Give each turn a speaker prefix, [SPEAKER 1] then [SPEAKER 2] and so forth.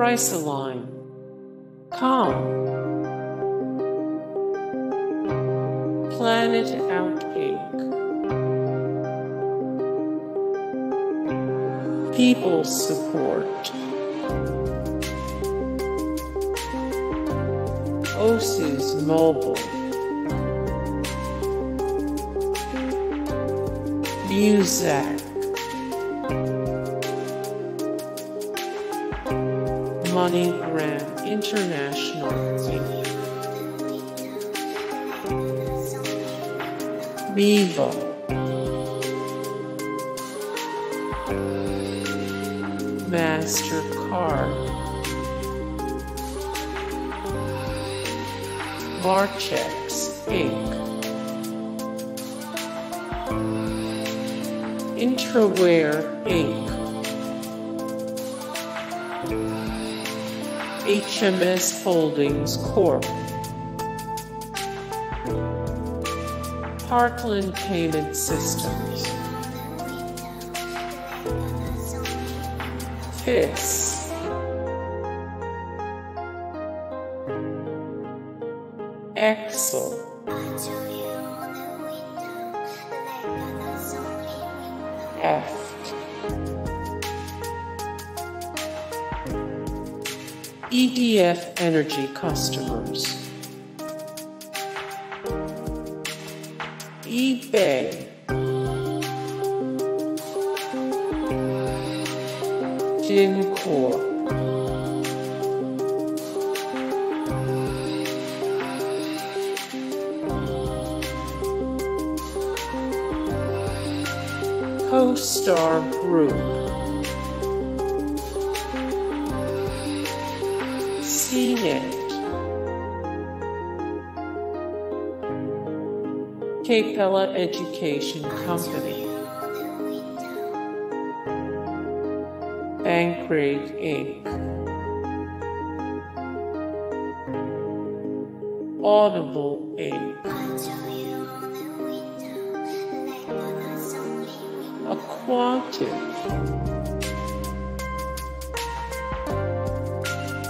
[SPEAKER 1] Priceline, Calm, Planet Out Inc. People Support. Oasys Mobile. Muzak. MoneyGram International Inc. Vivo. MasterCard. Marchex Inc. Intraware Inc. HMS Holdings Corp. Heartland Payment Systems. FIS. EXL. Eft. EDF Energy customers. eBay. DynCorp. CoStar Group. CNET. Capella Education Company. Bankrate Inc. Audible Inc. aQuantive.